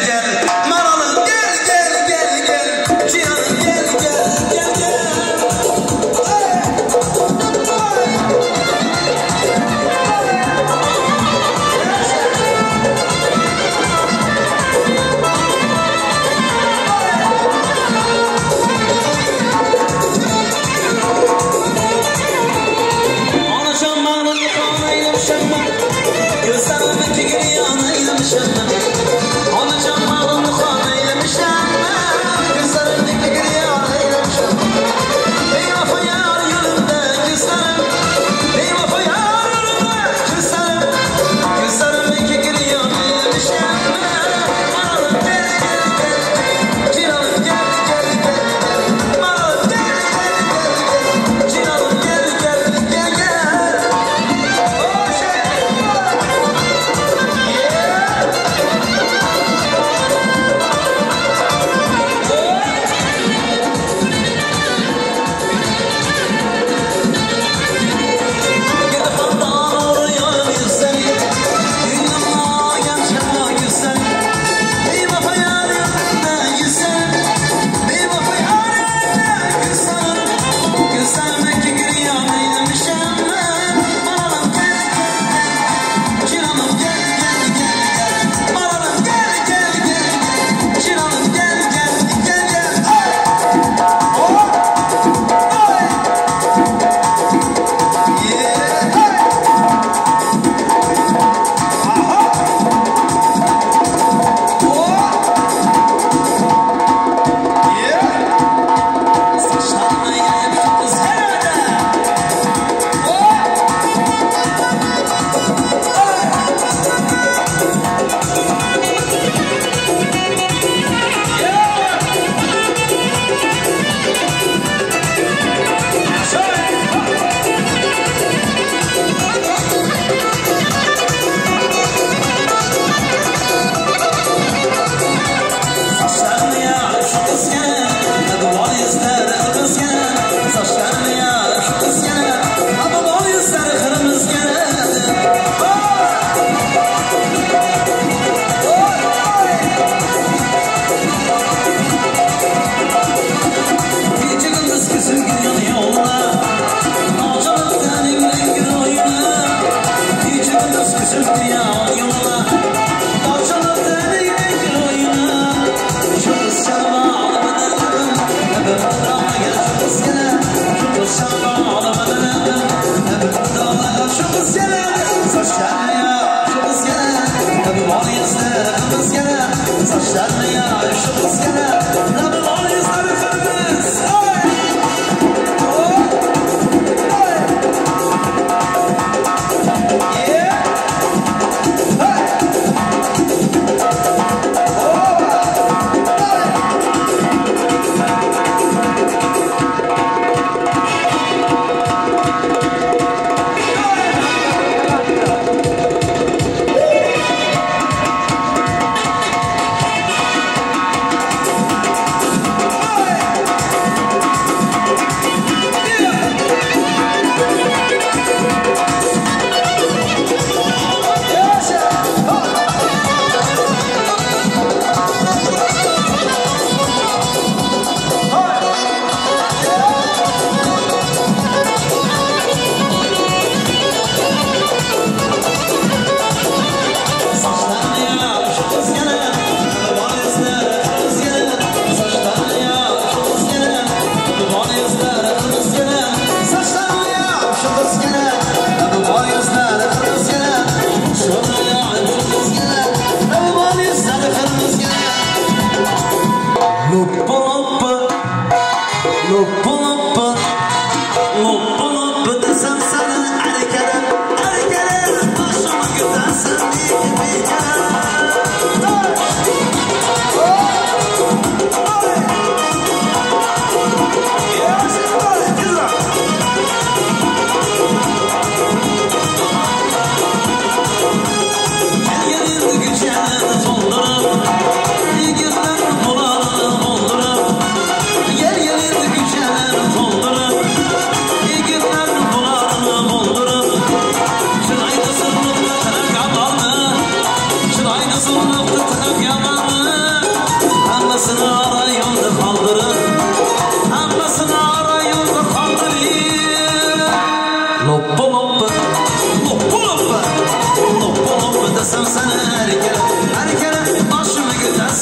legend. Moje serce, to skarb, co żadne ja już to skarb.